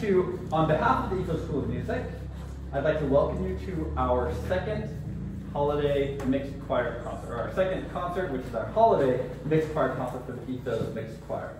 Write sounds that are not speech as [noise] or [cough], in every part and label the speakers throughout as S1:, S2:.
S1: To, on behalf of the Ethos School of Music, I'd like to welcome you to our second holiday mixed choir concert, or our second concert, which is our holiday mixed choir concert for the Ethos Mixed Choir.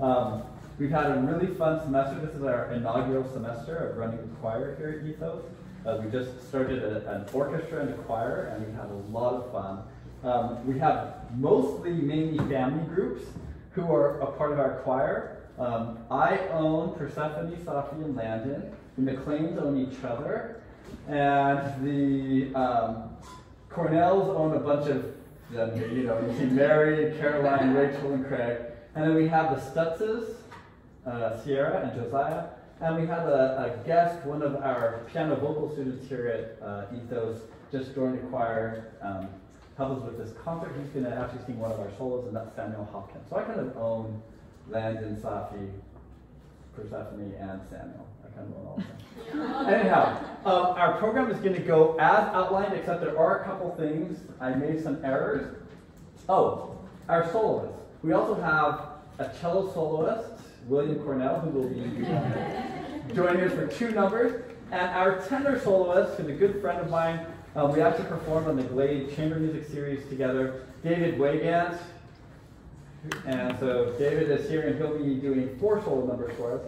S1: Um, we've had a really fun semester. This is our inaugural semester of running a choir here at Ethos. Uh, we just started a, an orchestra and a choir, and we had a lot of fun. Um, we have mostly mainly family groups who are a part of our choir. Um, I own Persephone, Safi, and Landon. and The McLeans own each other. And the um, Cornells own a bunch of them. You know, you see Mary, Caroline, [laughs] Rachel, and Craig. And then we have the Stutzes, uh, Sierra and Josiah. And we have a, a, guest, one of our piano vocal students here at uh, Ethos, just joined the choir, um, us with this concert. He's going to actually sing one of our solos, and that's Samuel Hopkins. So I kind of own Landon, Safi, Persephone, and Samuel. I kind of own all of them. [laughs] Anyhow, um, our program is going to go as outlined, except there are a couple things. I made some errors. Oh, our soloists. We also have a cello soloist, William Cornell, who will be [laughs] joining us for two numbers, and our tenor soloist, who's a good friend of mine. Um, we actually performed on the Glade Chamber Music Series together. David Wagant, and so David is here and he'll be doing four solo numbers for us.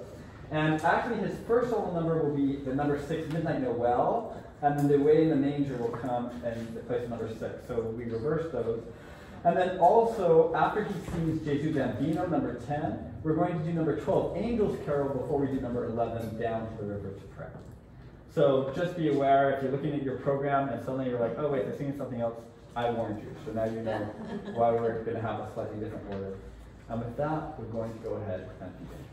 S1: And actually his first solo number will be the number six, Midnight Noel, and then the Way in the Manger will come and the place of number six. So we reverse those. And then also, after he sings Gesù Bambino, number 10, we're going to do number 12, Angel's Carol, before we do number 11, Down to the River to Pray. So just be aware, if you're looking at your program and suddenly you're like, oh wait, they're singing something else, I warned you, so now you know [laughs] why we're going to have a slightly different order. And with that, we're going to go ahead and begin.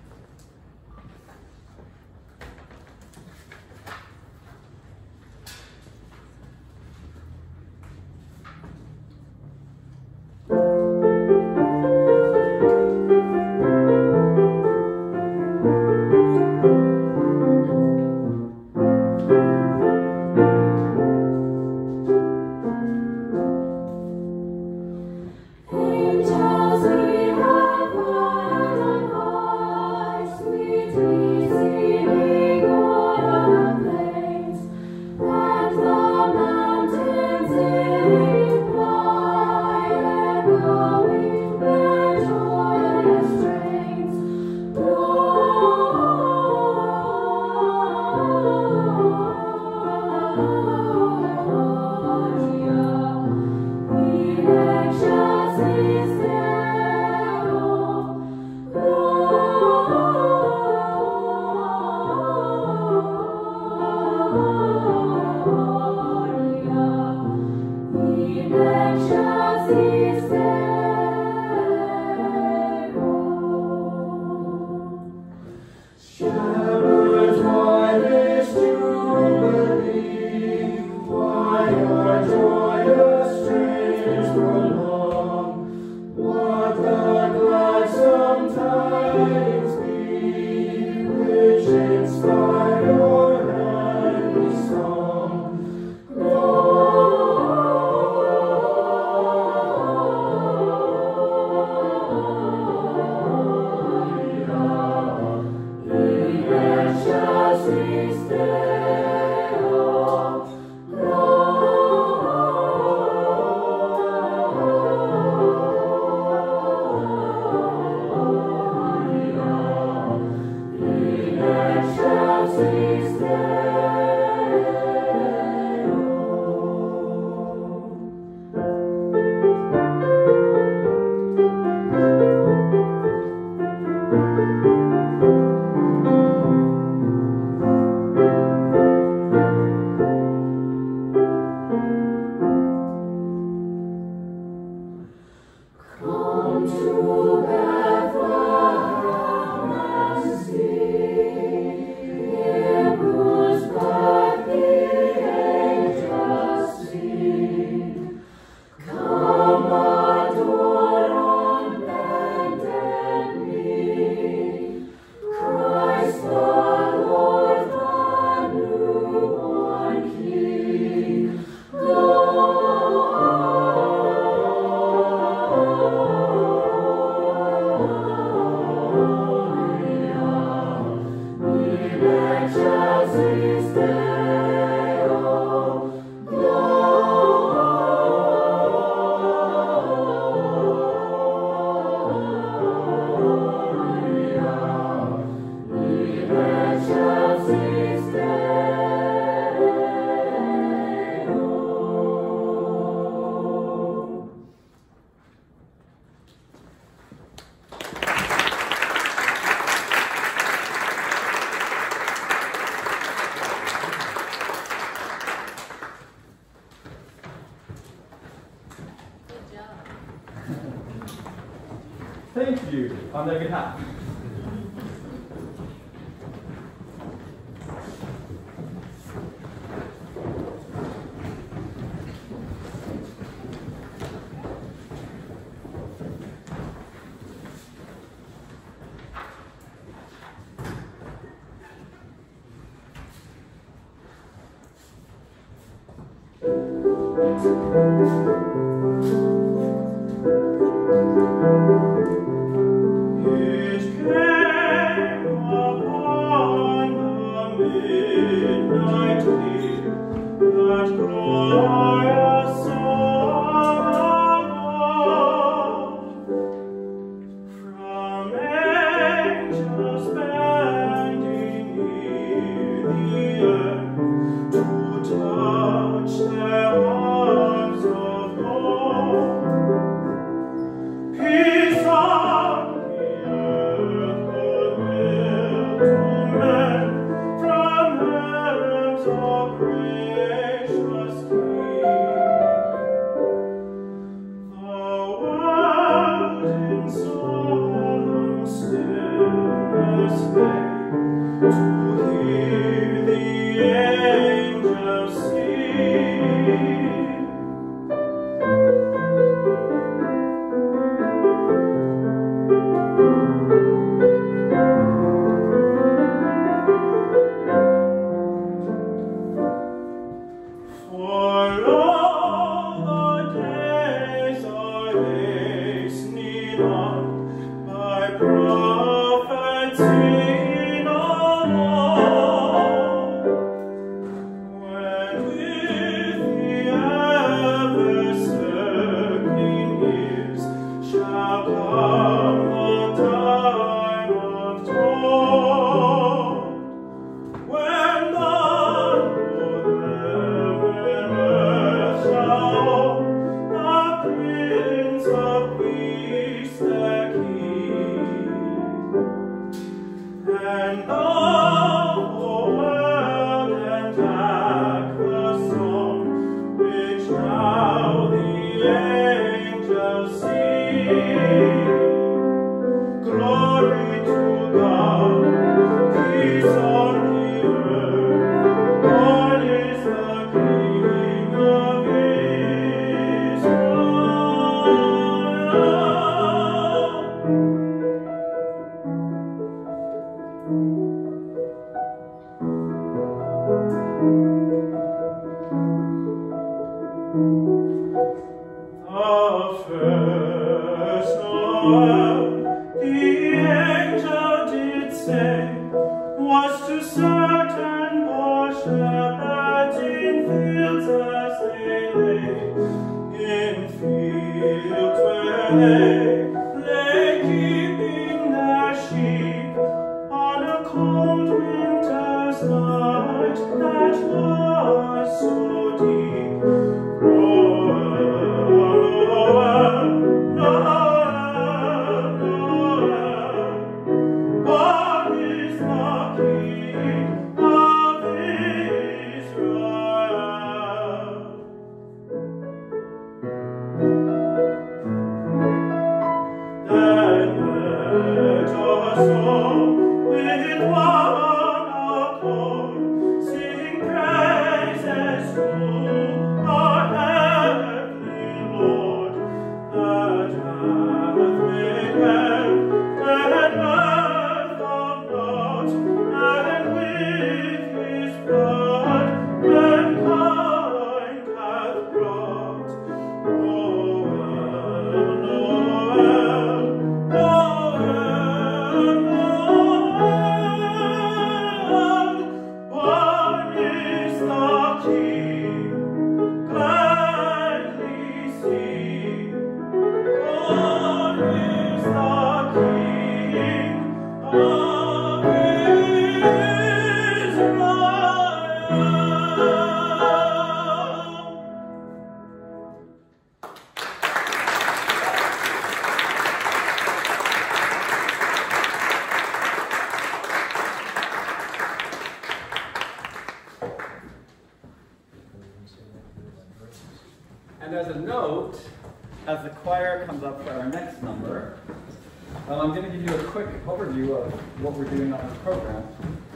S1: I'm going to give you a quick overview of what we're doing on this program.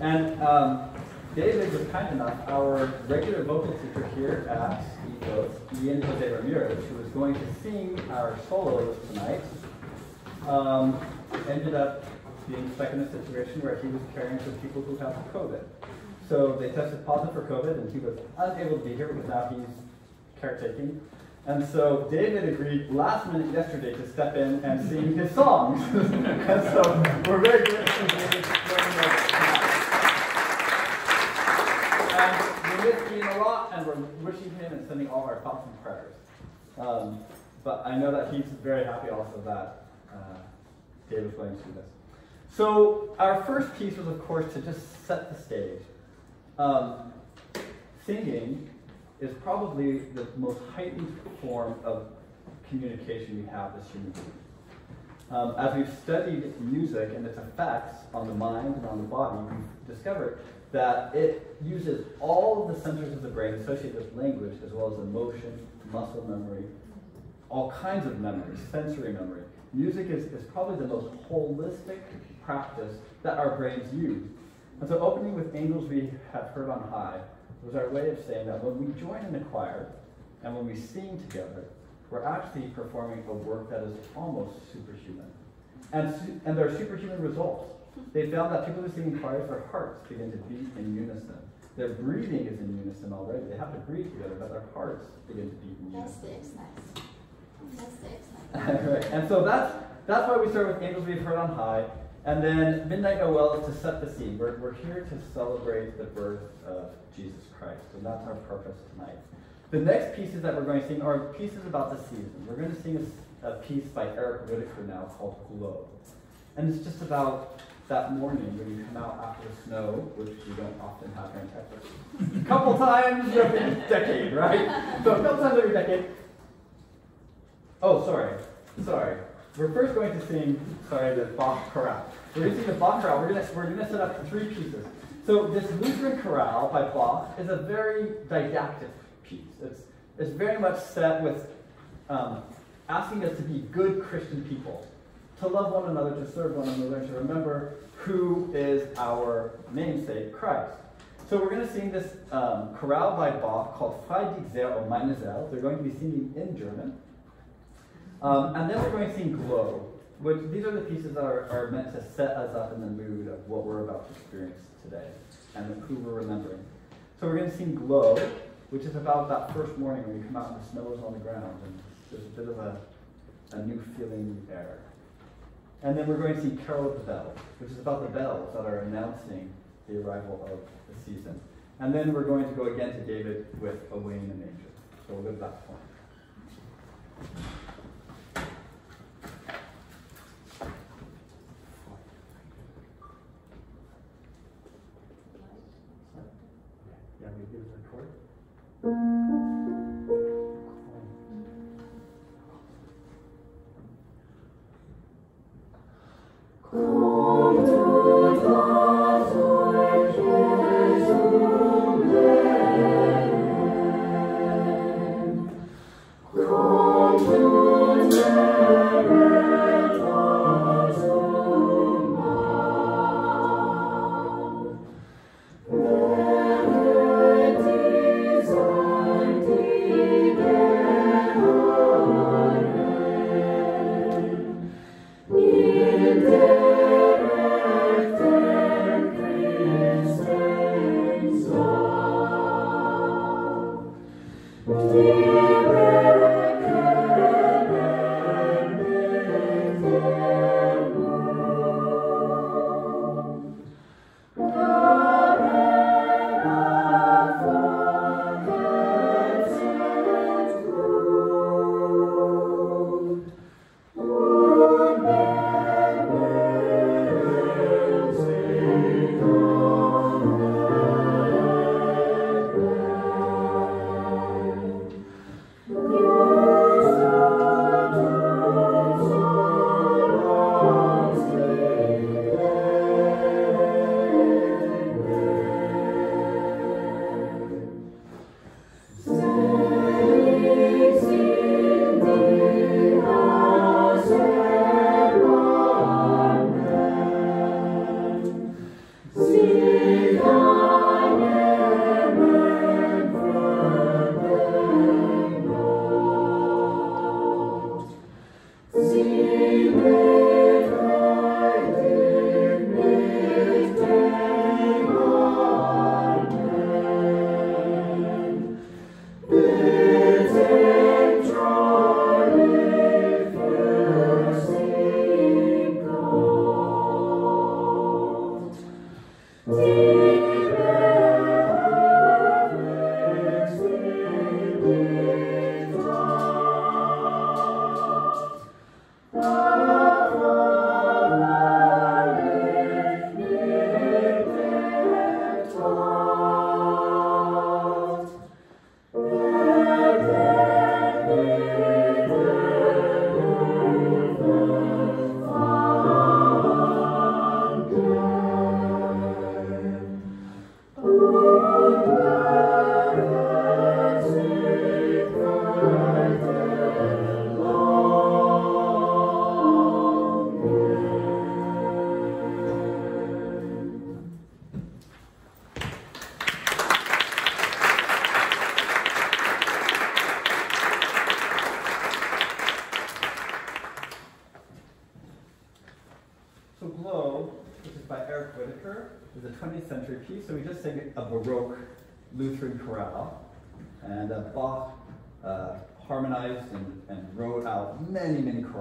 S1: And um, David was kind enough, our regular vocal teacher here at Ethos, Ian Jose Ramirez, who was going to sing our solos tonight, um, ended up being stuck in a situation where he was caring for people who have COVID. So they tested positive for COVID, and he was unable to be here because now he's caretaking. And so David agreed last minute yesterday to step in and sing his songs. [laughs] and so we're very grateful to David for joining us And we miss Ian a lot, and we're wishing him and sending all our thoughts and prayers. Um, but I know that he's very happy also that uh, David's going to do this. So our first piece was, of course, to just set the stage. Um, singing is probably the most heightened form of communication we have as human beings. Um, as we've studied music and its effects on the mind and on the body, we've discovered that it uses all of the centers of the brain associated with language, as well as emotion, muscle memory, all kinds of memory, sensory memory. Music is, is probably the most holistic practice that our brains use. And so, opening with Angels We Have Heard on High was our way of saying that when we join in the choir and when we sing together, we're actually performing a work that is almost superhuman. And, and there are superhuman results. They found that people who sing in choirs, their hearts begin to beat in unison. Their breathing is in unison already. They have to breathe together, but their hearts begin to beat in
S2: That's the exercise. That's the exercise. [laughs]
S1: right. And so that's that's why we start with Angels We've Heard on High. And then Midnight oh Noel is to set the scene. We're, we're here to celebrate the birth of Jesus Christ. And that's our purpose tonight. The next pieces that we're going to sing are pieces about the season. We're going to sing a, a piece by Eric Whitacre now called Glow. And it's just about that morning when you come out after the snow, which we don't often have here in Texas. a couple times every decade, right? So a couple times every decade. Oh, sorry. Sorry. We're first going to sing, sorry, the Bach chorale. We're going to sing the Bach chorale. We're going to, we're going to set up three pieces. So this Lutheran chorale by Bach is a very didactic piece. It's, it's very much set with um, asking us to be good Christian people, to love one another, to serve one another, and to remember who is our namesake, Christ. So we're going to sing this um, chorale by Bach called Frei sehr or Meine Seele. They're going to be singing in German. Um, and then we're going to sing Glow, which these are the pieces that are, are meant to set us up in the mood of what we're about to experience today and who we're remembering. So we're going to sing Glow, which is about that first morning when you come out and the snow is on the ground and there's a bit of a, a new feeling in the air. And then we're going to sing Carol of the Bells, which is about the bells that are announcing the arrival of the season. And then we're going to go again to David with Away in the Manger. So we'll go to that point.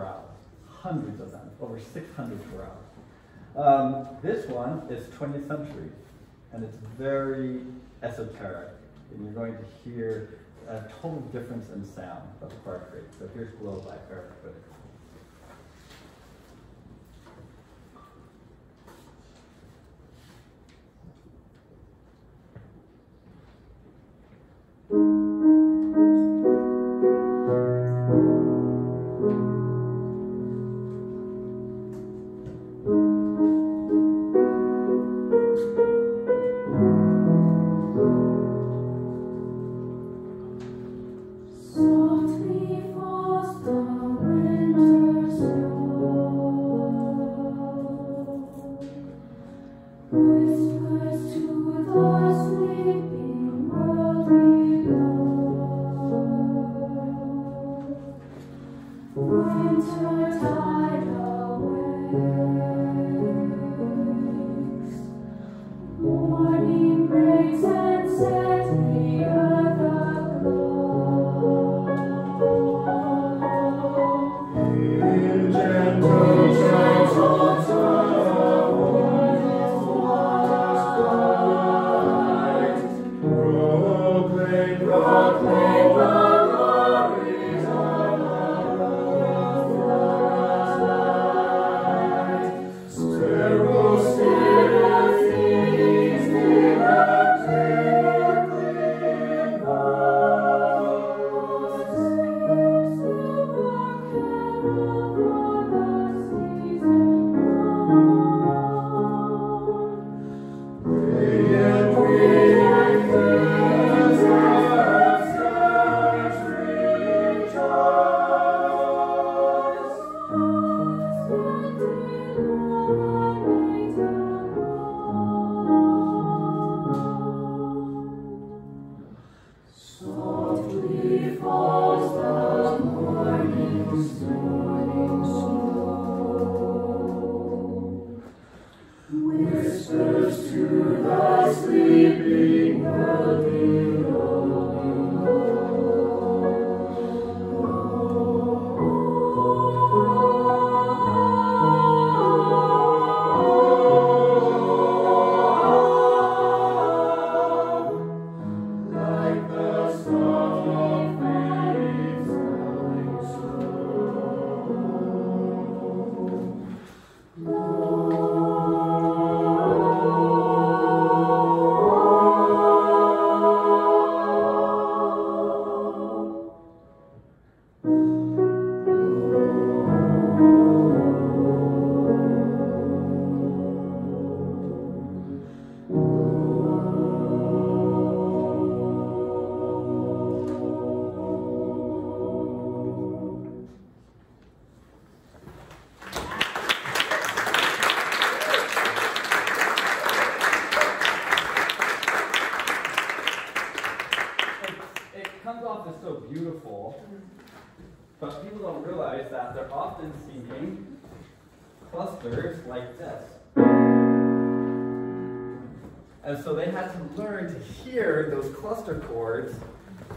S1: Many hundreds of them, over 600 chorales. Um, this one is 20th century, and it's very esoteric. And you're going to hear a total difference in sound of the choir creates. So here's Glow by Eric Whitacre.
S3: Softly
S1: often singing clusters like this. And so they had to learn to hear those cluster chords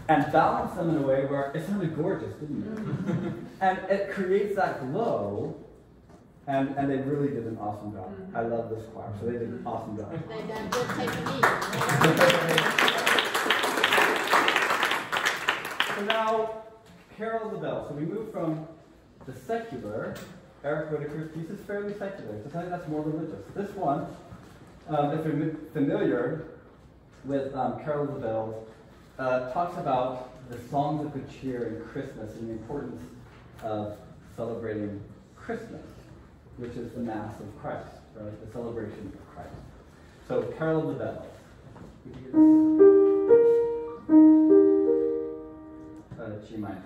S1: and balance them in a way where it sounded gorgeous, didn't it? Mm-hmm. [laughs] and it creates that glow
S3: And, and they really did an awesome job. Mm-hmm. I love this choir, so they did an mm-hmm. awesome job.
S2: They done good taking. [laughs]
S3: So now, Carol the Bells. So we move from the secular, Eric Whitacre's piece is fairly secular, to something that's more religious. This one, um, if you're familiar with um, Carol of the Bells, uh, talks about the songs of good cheer and Christmas and the importance of celebrating Christmas, which is the Mass of Christ, right? The celebration of Christ. So, Carol of the Bells. G minor.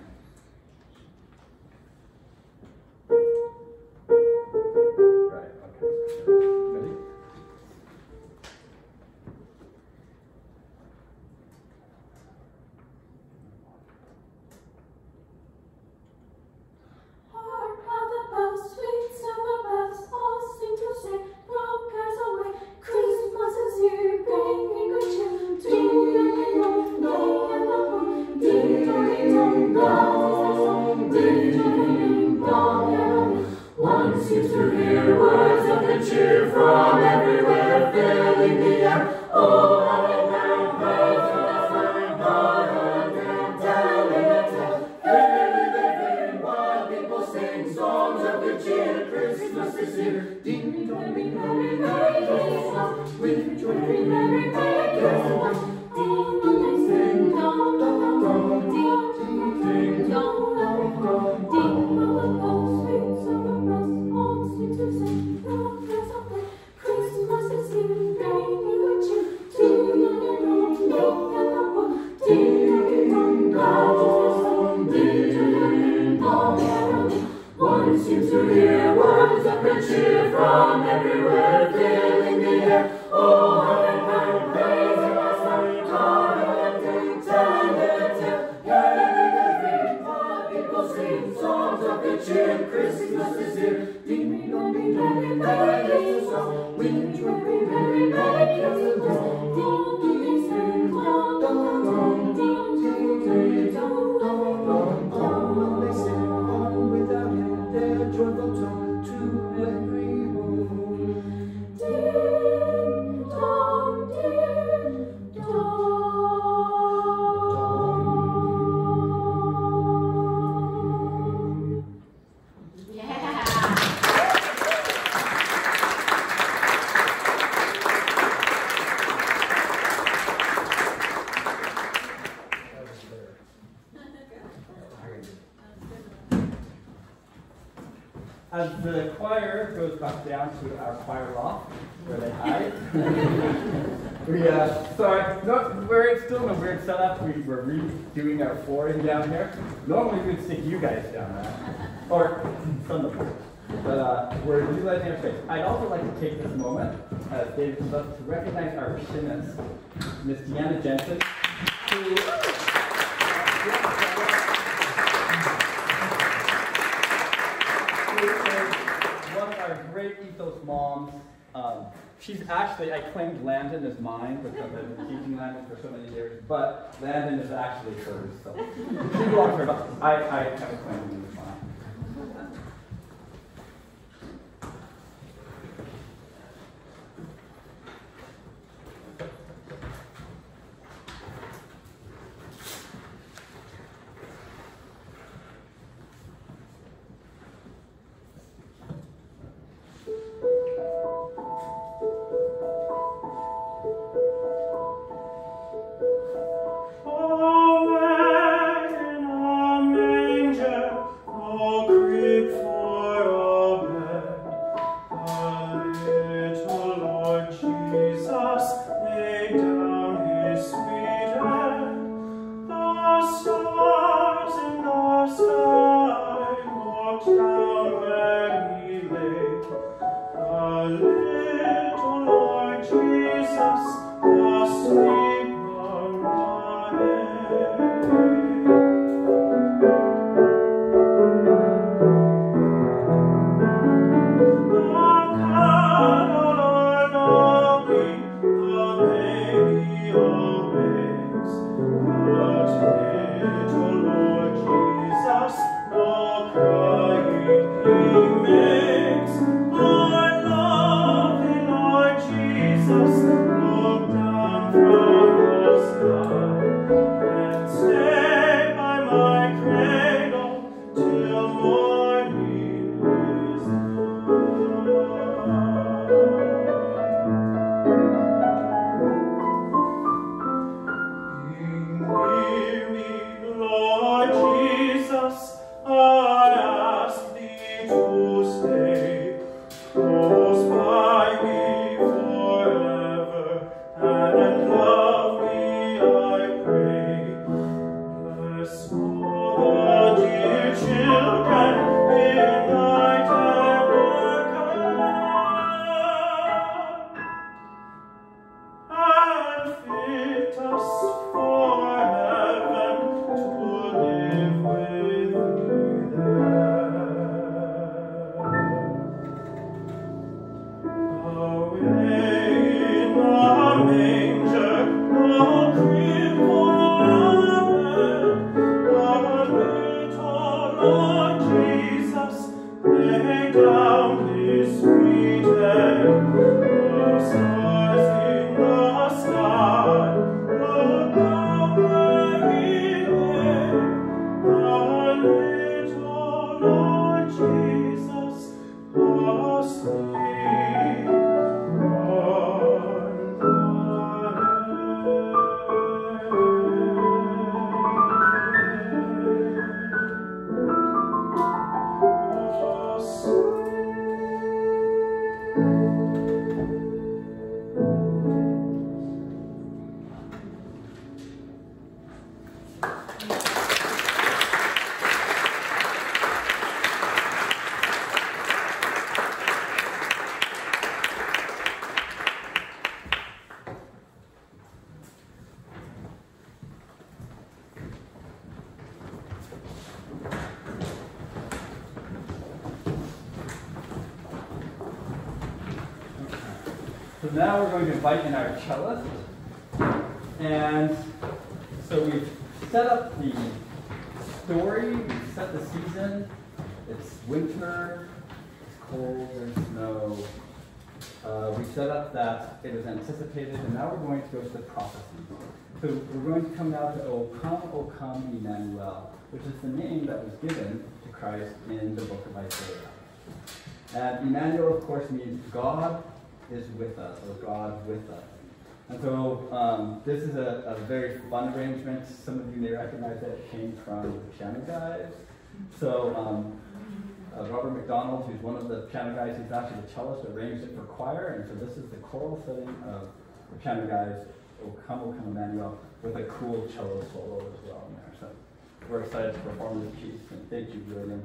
S3: Down to our choir loft, where they hide, [laughs] we, uh, sorry, no, we're still in a weird setup. We, we're redoing our flooring down here. Normally we'd stick you guys down there, or some of you. But uh, we're utilizing our space. I'd also like to take this moment, as David comes to recognize our pianist, Miss Deanna Jensen, who is one of our great ethos moms. Um, she's actually, I claimed Landon as mine because I've been teaching Landon for so many years, but Landon is actually hers. So [laughs] she belongs to her, I, I have claimed him as mine.
S1: Was given to Christ in the book of Isaiah. And Emmanuel, of course, means God is with us, or God with us. And so um, this is a, a, very fun arrangement. Some of you may recognize that it came from the piano guys. So um, uh, Robert McDonald, who's one of the piano guys, he's actually the cellist, arranged it for choir. And so this is the choral setting of the piano guys, O Come, O Come Emmanuel, with a cool cello solo as well we're excited to perform this piece. And thank you, William,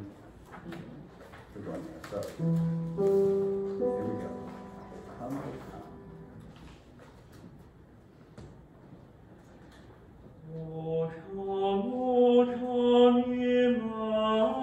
S1: for joining us. So here we go. Come, Come.
S4: O come, O come, Emmanuel,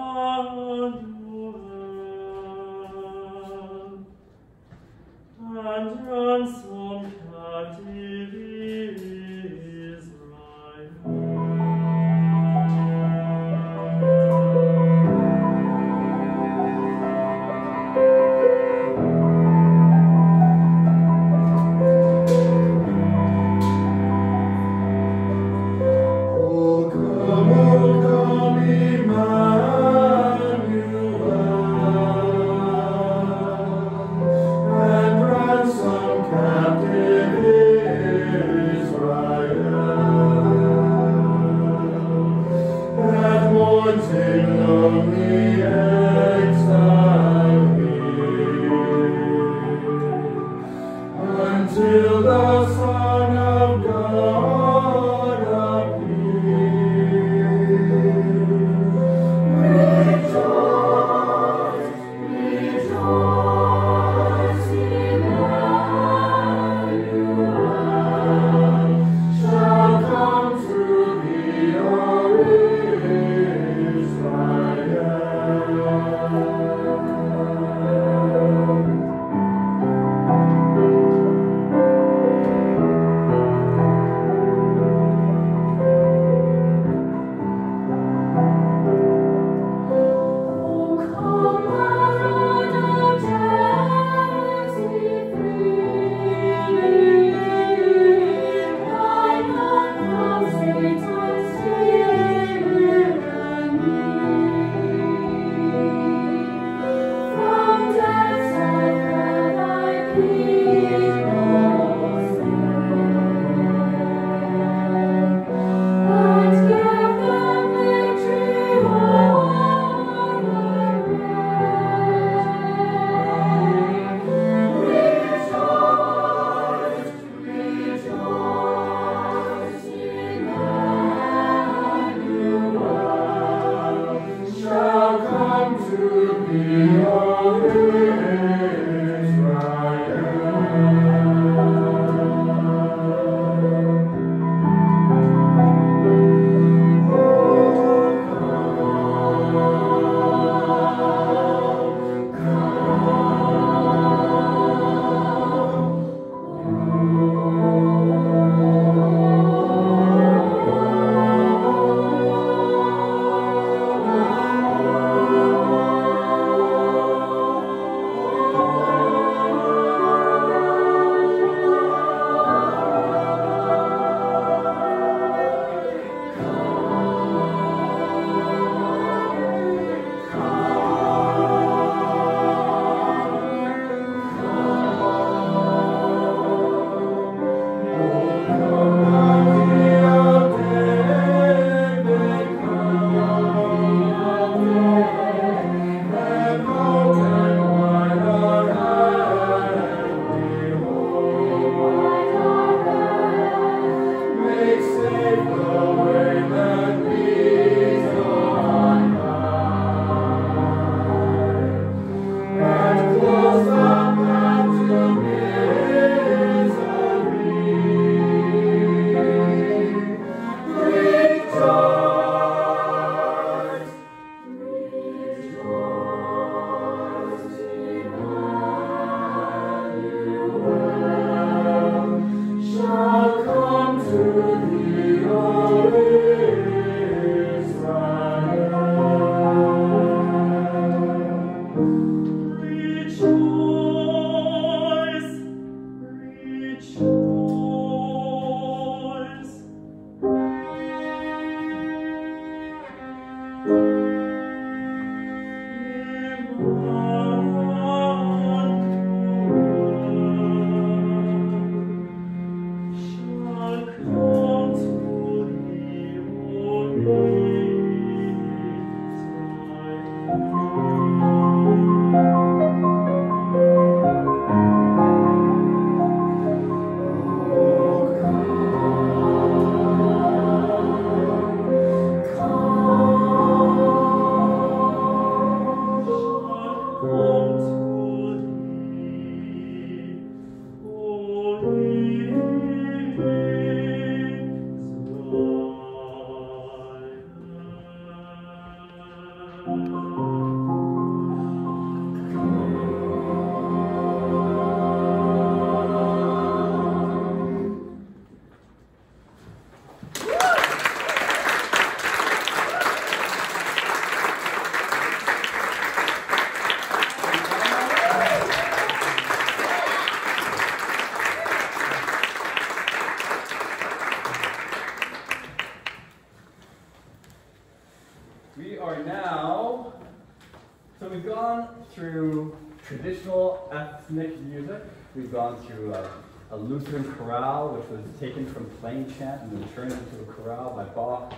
S1: ethnic music. We've gone through a, a Lutheran chorale, which was taken from plain chant and then turned into a chorale by Bach.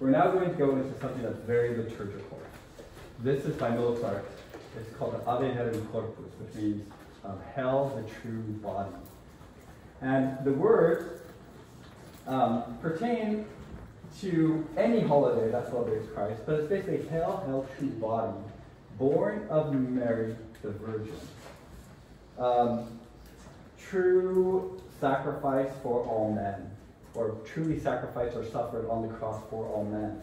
S1: We're now going to go into something that's very liturgical. This is by Mozart. It's called the Ave Verum Corpus, which means um, Hell, the true body. And the words um, pertain to any holiday that celebrates Christ, but it's basically Hail, Hail, true body, born of Mary the Virgin. Um, true sacrifice for all men, or truly sacrificed or suffered on the cross for all men.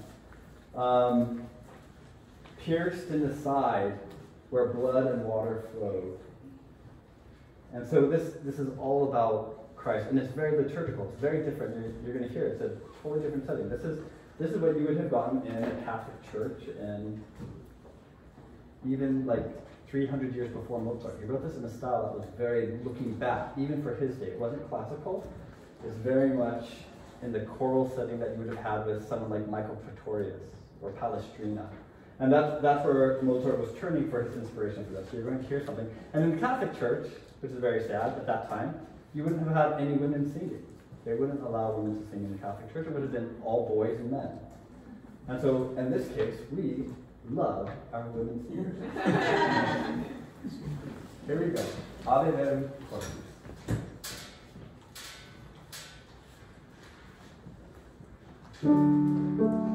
S1: Um, pierced in the side where blood and water flowed. And so this, this is all about Christ, and it's very liturgical. It's very different. You're, you're going to hear it. It's a totally different setting. This is this is what you would have gotten in a Catholic church, and even like 300 years before Mozart. He wrote this in a style that was very looking back, even for his day. It wasn't classical. It was very much in the choral setting that you would have had with someone like Michael Praetorius or Palestrina. And that's, that's where Mozart was turning for his inspiration for this. So you're going to hear something. And in the Catholic Church, which is very sad at that time, you wouldn't have had any women singing. They wouldn't allow women to sing in the Catholic Church. It would have been all boys and men. And so in this case, we love our women singers. [laughs] [laughs] Here we go. Ave Verum Corpus.
S3: Maria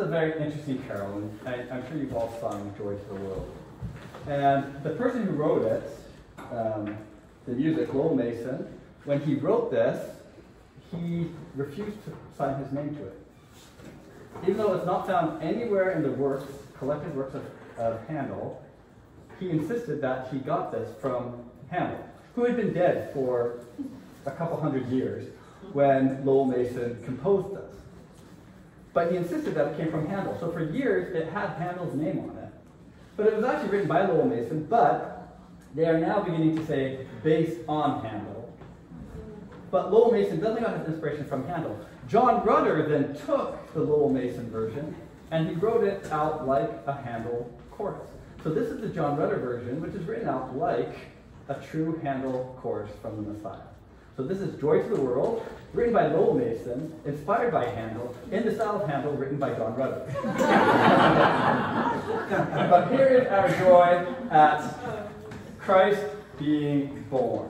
S3: is a very interesting carol, and I, I'm sure you've all sung Joy to the World. And the person who wrote it, um, the music, Lowell Mason, when he wrote this, he refused to sign his name to it. Even though it's not found anywhere in the works, collected works of, of Handel, he insisted that he got this from Handel, who had been dead for a couple hundred years when Lowell Mason composed this. But he insisted that it came from Handel. So for years, it had Handel's name on it. But it was actually written by Lowell Mason, but they are now beginning to say based on Handel. But Lowell Mason doesn't got his inspiration from Handel. John Rutter then took the Lowell Mason version and he wrote it out like a Handel chorus. So this is the John Rutter version, which is written out like a true Handel chorus from the Messiah. So this is Joy to the World, written by Lowell Mason, inspired by Handel, in the style of Handel, written by Don Rutter. [laughs] but here is our joy at Christ being born.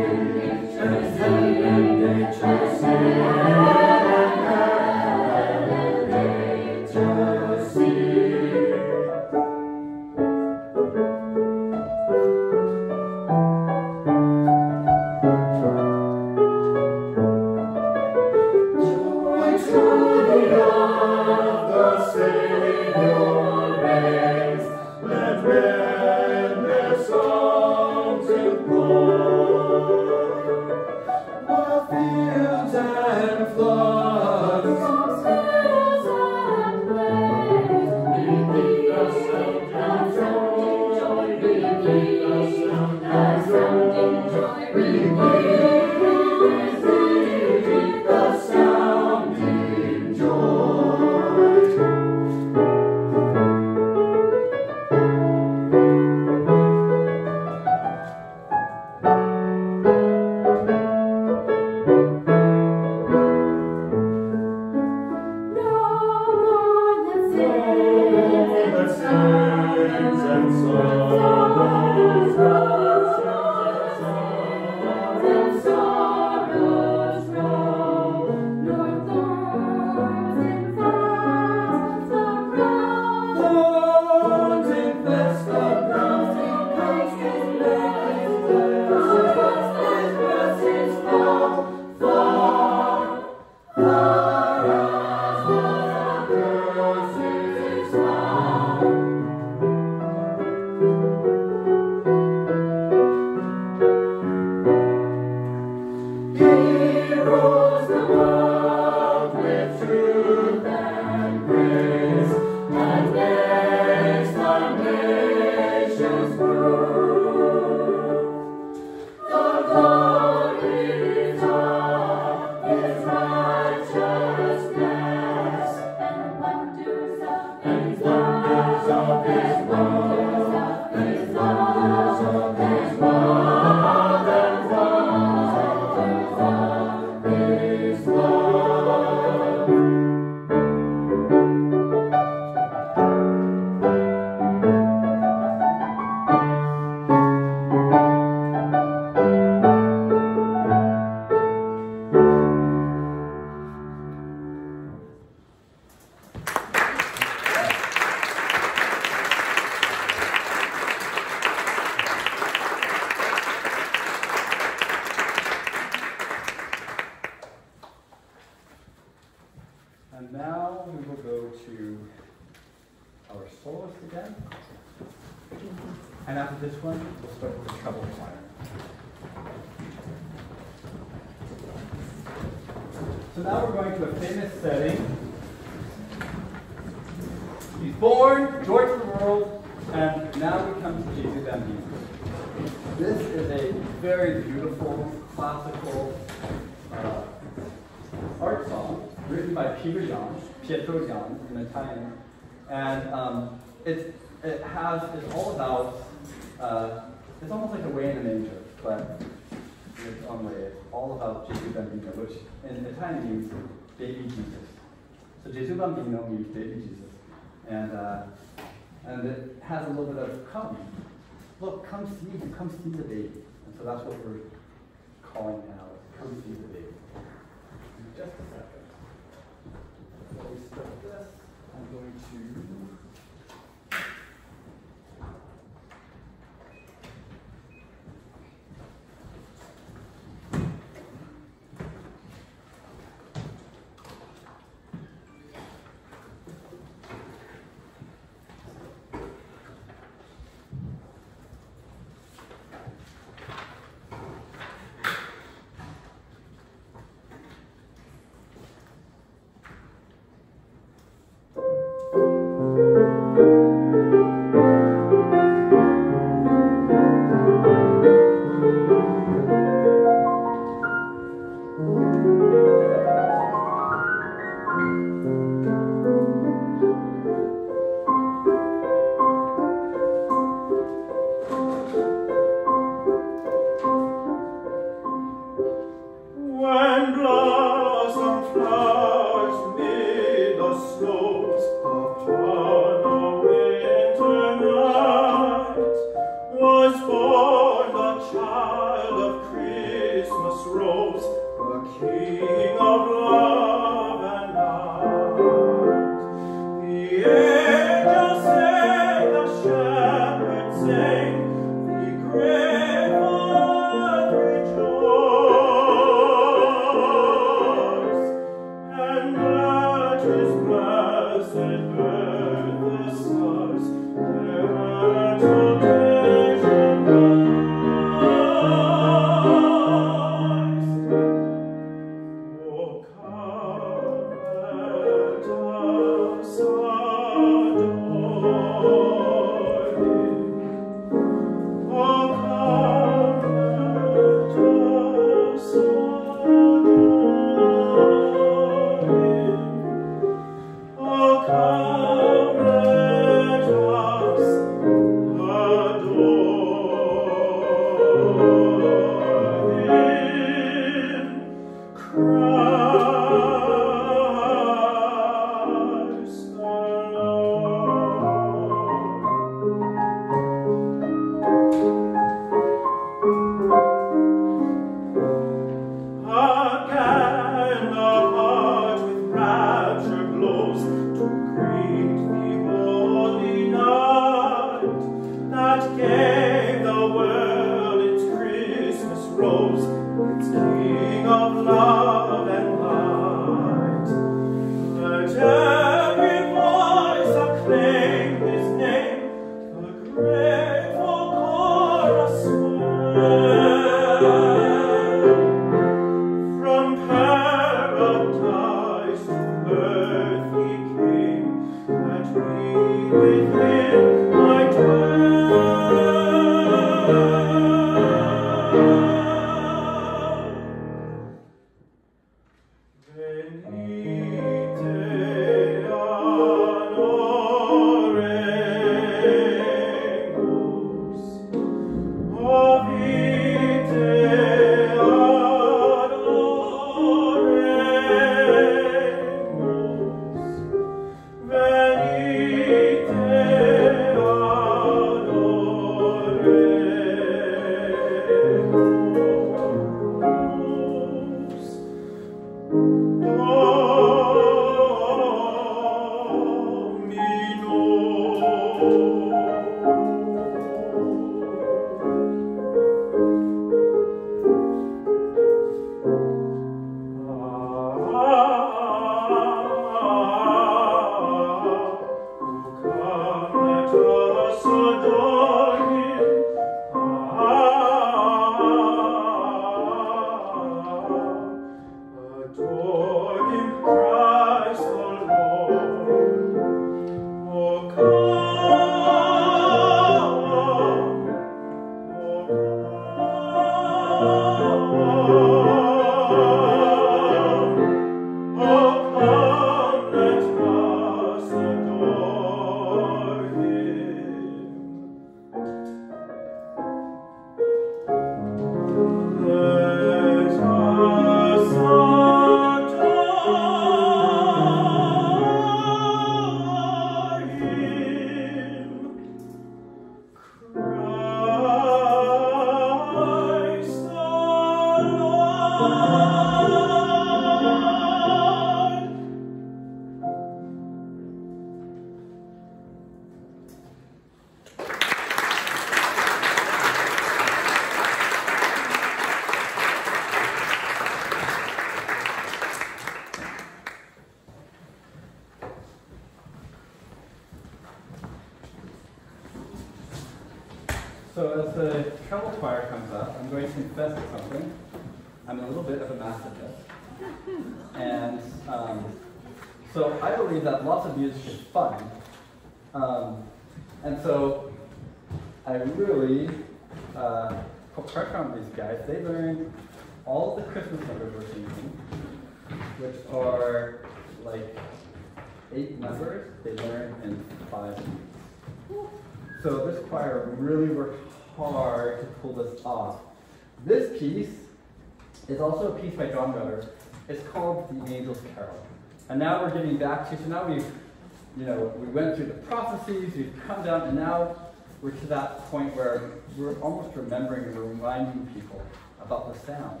S1: Processes, we've come down, and now we're to that point where we're almost remembering and reminding people about the sound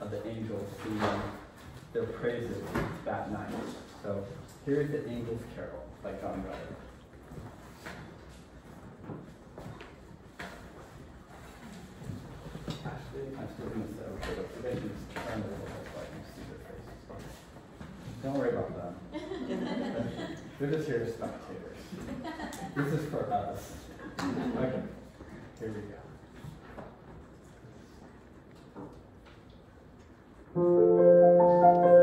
S1: of the angels singing their praises that night. So here's The Angel's Carol by John Rutter. Actually, I'm still gonna say, okay, but you guys can just turn a little bit so I can see their faces. Don't worry about them. [laughs] They're just here as spectators. This is for us. Okay, here we go.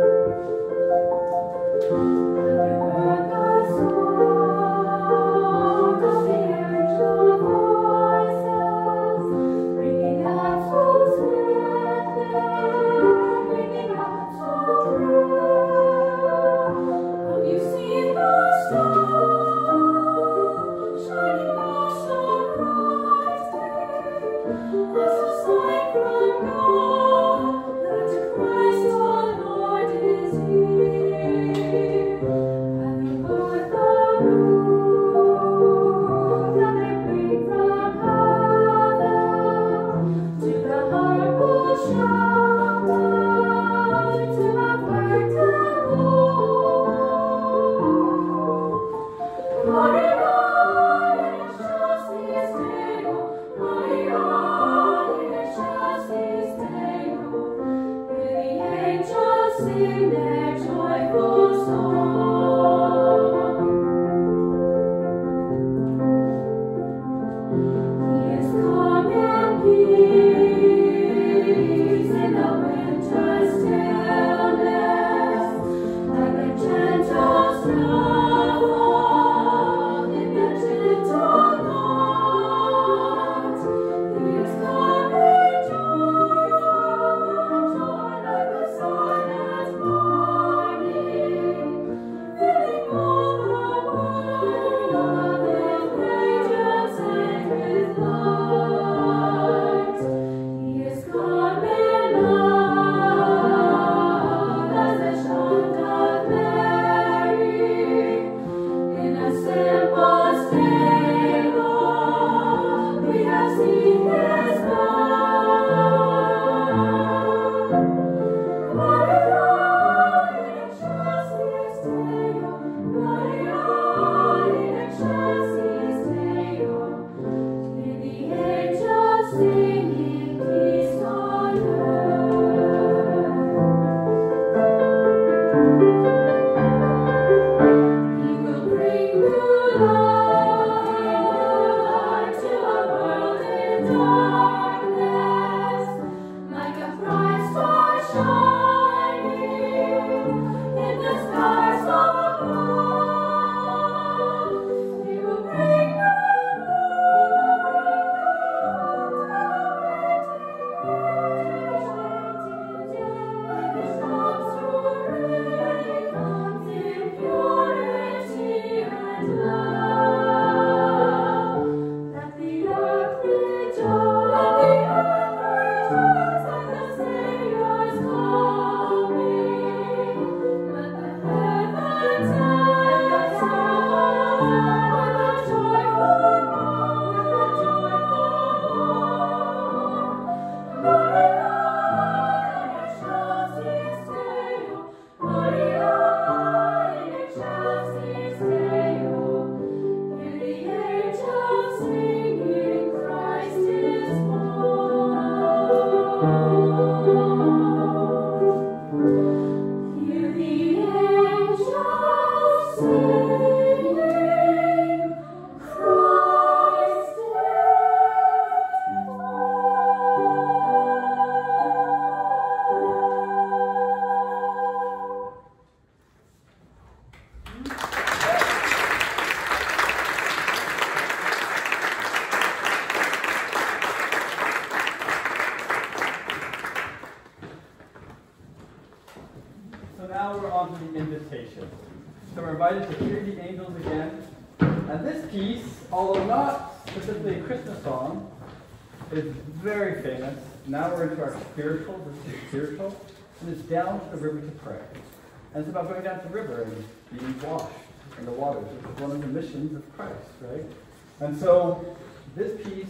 S1: And so this piece,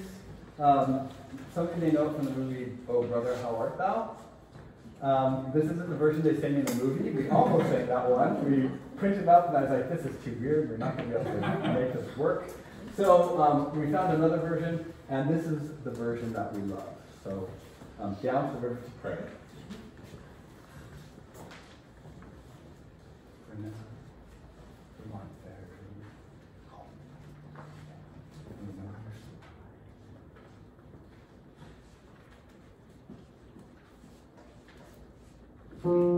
S1: um, something they know from the movie, Oh Brother, How Art Thou? Um, this isn't the version they sang in the movie. We almost sang that one. We printed it up, and I was like, this is too weird. We're not going to be able to make this work. So um, we found another version, and this is the version that we love. So um, down to the river to pray.
S3: for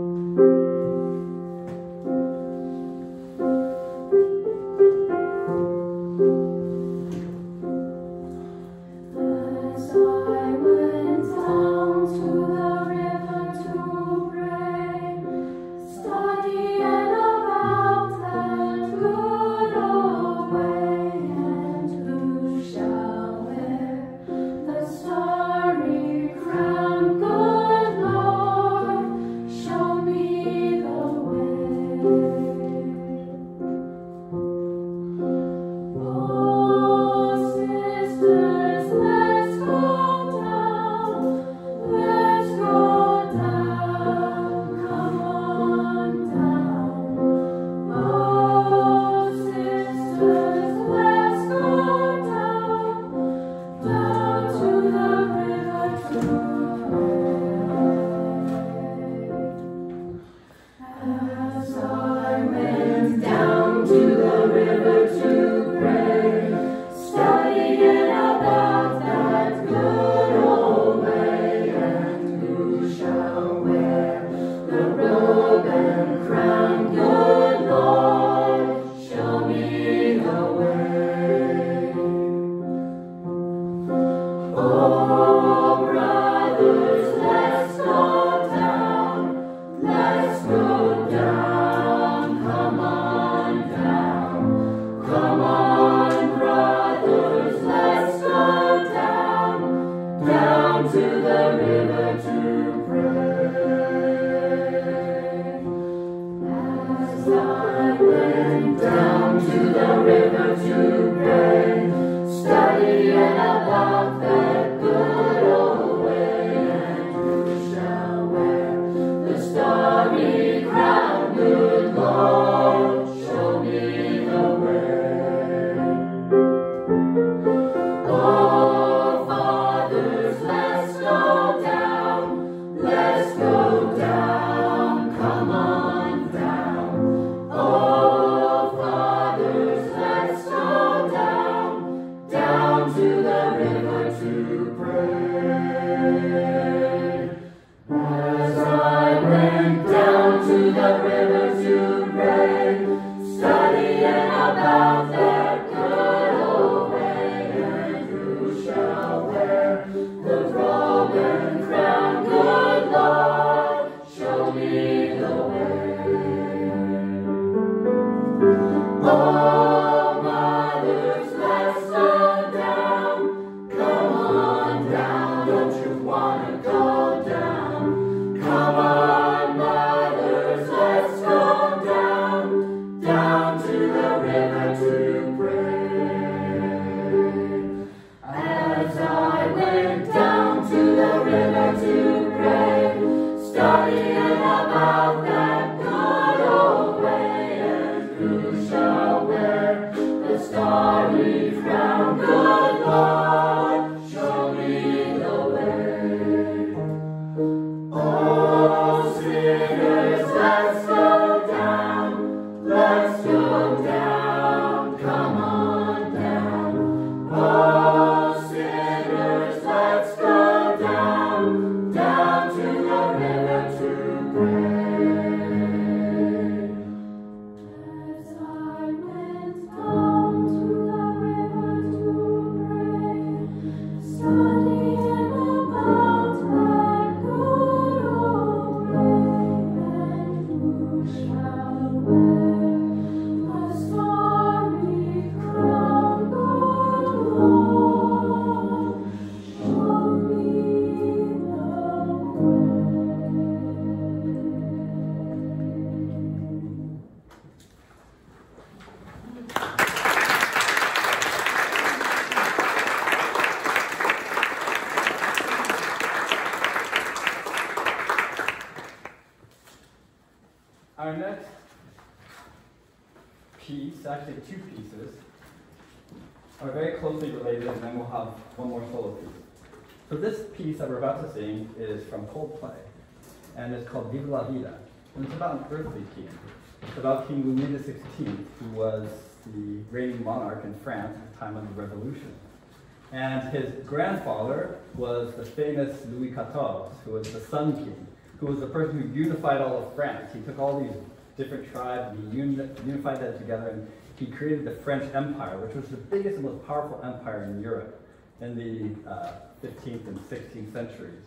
S3: And
S1: his grandfather was the famous Louis XIV, who was the Sun King, who was the person who unified all of France. He took all these different tribes and he uni- unified them together and he created the French Empire, which was the biggest and most powerful empire in Europe in the uh, 15th and 16th centuries.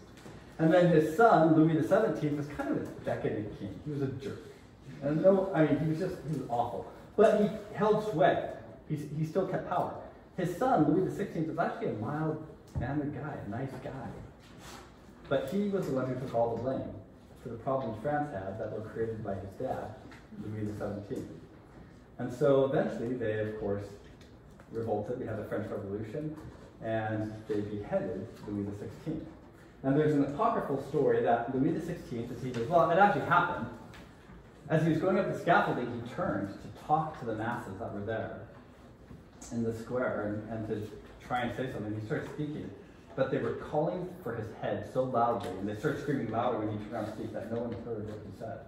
S1: And then his son, Louis XVII, was kind of a decadent king. He was a jerk. And no, I mean, he was just, he was awful. But he held sway. He, he still kept power. His son, Louis XVI, was actually a mild mannered guy, a nice guy. But he was the one who took all the blame for the problems France had that were created by his dad, Louis XVII. And so eventually they, of course, revolted. We had the French Revolution, and they beheaded Louis XVI. And there's an apocryphal story that Louis XVI, as he was, well, it actually happened. As he was going up the scaffolding, he turned to talk to the masses that were there in the square and, and to try and say something. He started speaking, but they were calling for his head so loudly, and they started screaming louder when he turned around to speak that no one heard what he said.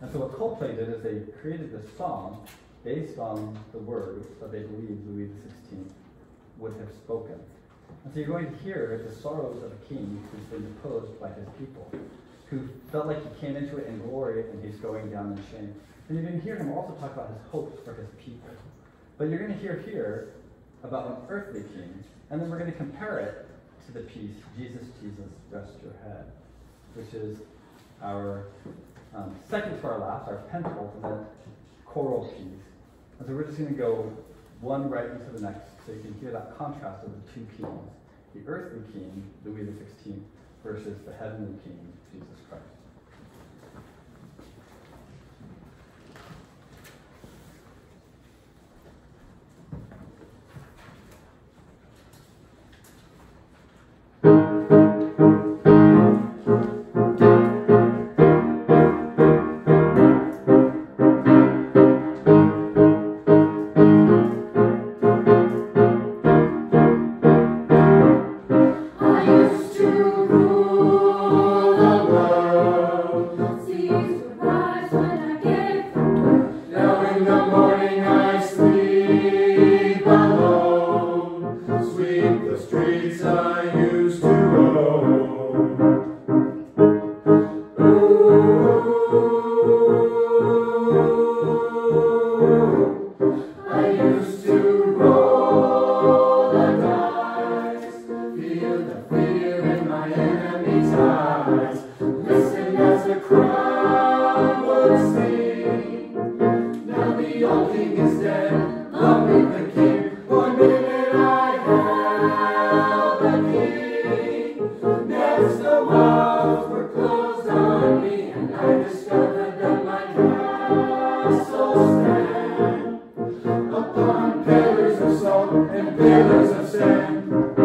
S1: And so what Coldplay did is they created this song based on the words that they believed Louis XVI would have spoken. And so you're going to hear the sorrows of a king who's been deposed by his people, who felt like he came into it in glory and he's going down in shame. And you're going to hear him also talk about his hopes for his people. But you're going to hear here about an earthly king, and then we're going to compare it to the piece, Jesus, Jesus, Rest Your Head, which is our um, second to our last, our penultimate choral piece. And so we're just going to go one right into the next so you can hear that contrast of the two kings the earthly king, Louis XVI, versus the heavenly king, Jesus Christ. bearers of sin.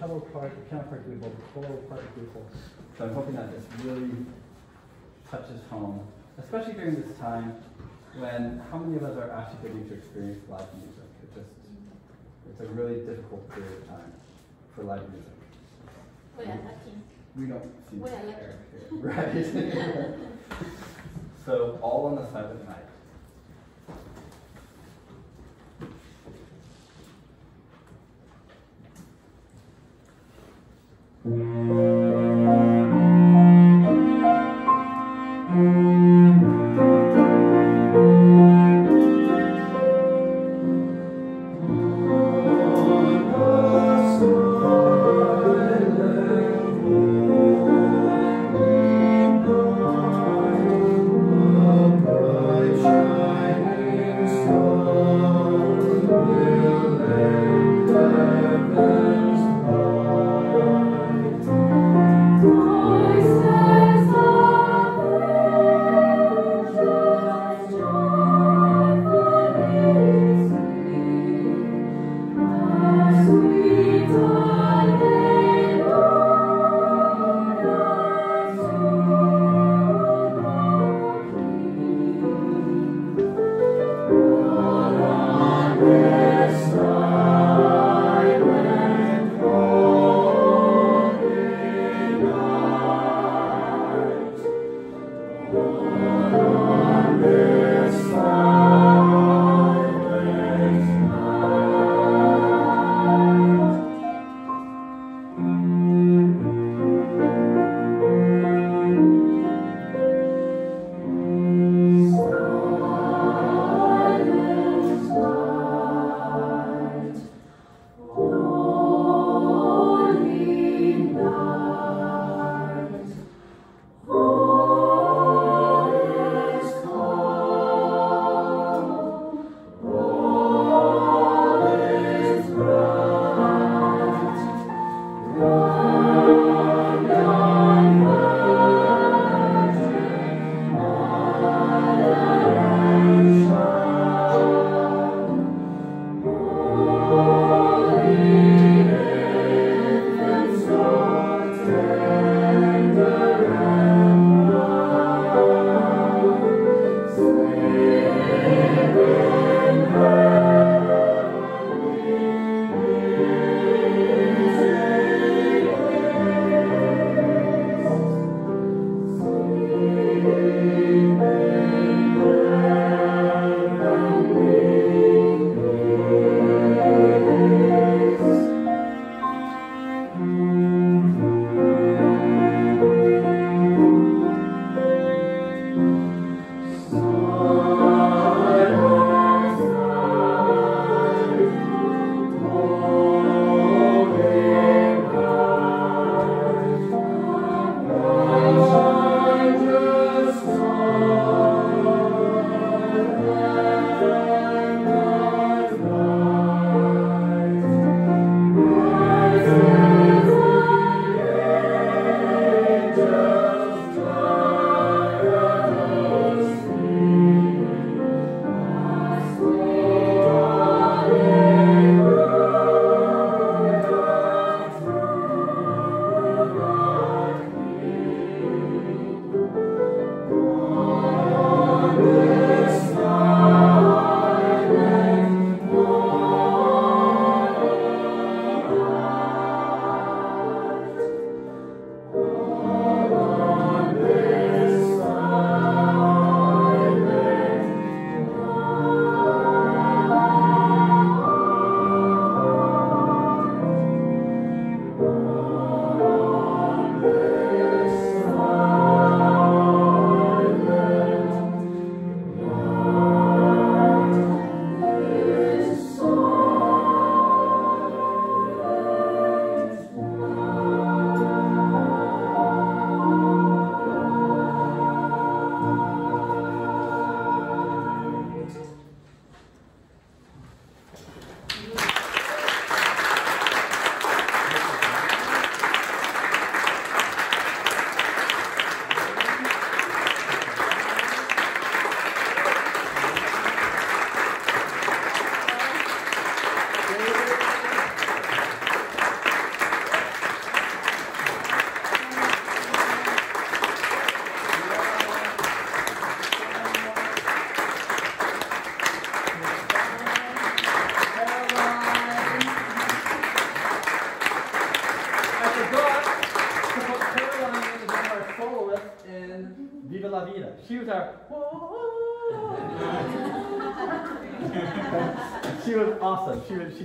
S1: Cello part, the piano part is beautiful, the choral part beautiful. So I'm hoping that this really touches home, especially during this time when how many of us are actually getting to experience live music? It just, it's a really difficult period of time for live music.
S2: We are lucky.
S1: We don't seem
S2: We're
S1: to
S2: lucky.
S1: care here, [laughs] right? [laughs] so all on the silent night.
S4: Thank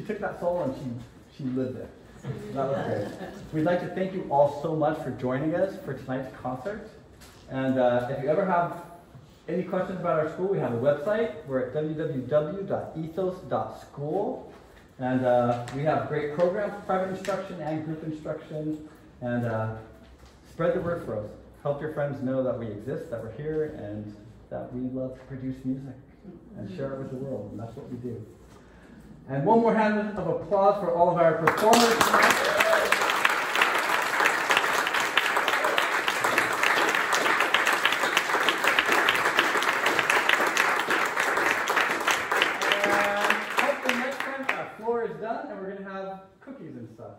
S1: took that soul and she she lived it. That was great. We'd like to thank you all so much for joining us for tonight's concert. And uh, if you ever have any questions about our school, we have a website. We're at www.ethos.school. And uh, we have great programs, private instruction and group instruction. And uh, spread the word for us. Help your friends know that we exist, that we're here, and that we love to produce music and share it with the world. And that's what we do. And one more hand of applause for all of our performers uh, tonight. And hopefully next time our floor is done and we're gonna have cookies and stuff.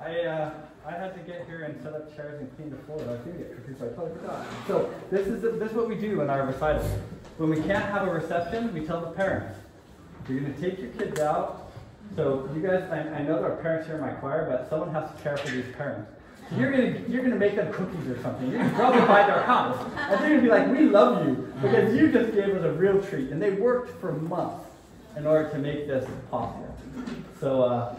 S1: I uh, I had to get here and set up chairs and clean the floor. I did get cookies, so I totally forgot. So this is the, this is what we do in our recitals. When we can't have a reception, we tell the parents, you're gonna take your kids out. So you guys, I, I know there are parents here in my choir, but someone has to care for these parents. So you're gonna you're gonna make them cookies or something. You're gonna probably buy their house, and they're gonna be like, "We love you because you just gave us a real treat." And they worked for months in order to make this possible. So uh,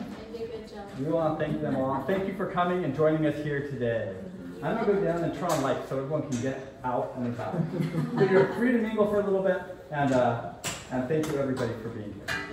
S1: we want to thank them all. Thank you for coming and joining us here today. I'm gonna go down and turn on lights so everyone can get out and about. so you're free to mingle for a little bit, and uh, and thank you everybody for being here.